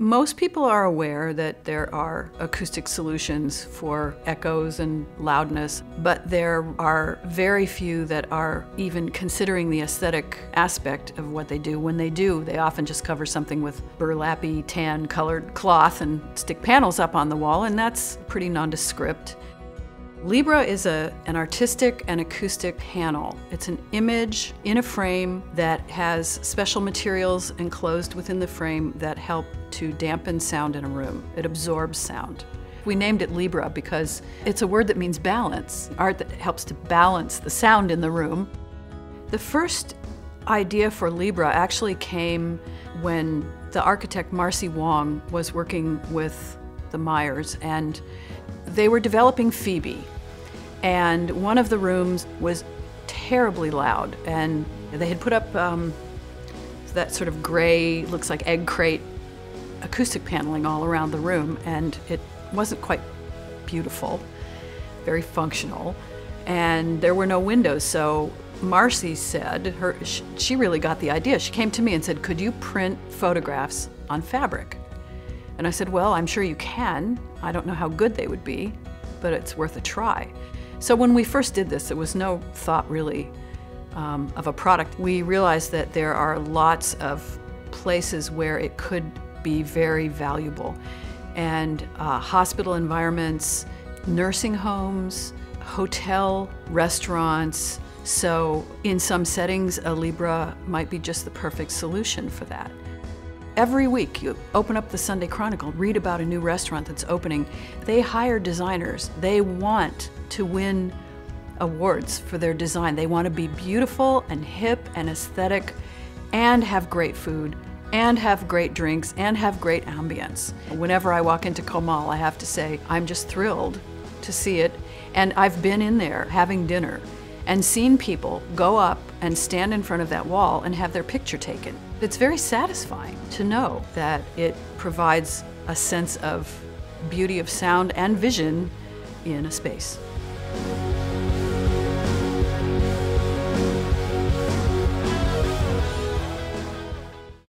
Most people are aware that there are acoustic solutions for echoes and loudness, but there are very few that are even considering the aesthetic aspect of what they do. When they do, they often just cover something with burlappy tan colored cloth and stick panels up on the wall, and that's pretty nondescript. Libra is a, an artistic and acoustic panel. It's an image in a frame that has special materials enclosed within the frame that help to dampen sound in a room. It absorbs sound. We named it Libra because it's a word that means balance, art that helps to balance the sound in the room. The first idea for Libra actually came when the architect Marcy Wong was working with the Meyers, and they were developing Phoebe, and one of the rooms was terribly loud, and they had put up um, that sort of gray, looks like egg crate acoustic paneling all around the room, and it wasn't quite beautiful, very functional, and there were no windows, so Marcy said, her, she really got the idea. She came to me and said, Could you print photographs on fabric? And I said, Well, I'm sure you can. I don't know how good they would be, but it's worth a try. So when we first did this, there was no thought really um, of a product. We realized that there are lots of places where it could be very valuable. And uh, hospital environments, nursing homes, hotel, restaurants. So in some settings, a Libra might be just the perfect solution for that. Every week, you open up the Sunday Chronicle, read about a new restaurant that's opening. They hire designers. They want to win awards for their design. They want to be beautiful and hip and aesthetic and have great food and have great drinks and have great ambience. Whenever I walk into Comal, I have to say, I'm just thrilled to see it. And I've been in there having dinner and seen people go up and stand in front of that wall and have their picture taken. It's very satisfying to know that it provides a sense of beauty of sound and vision in a space.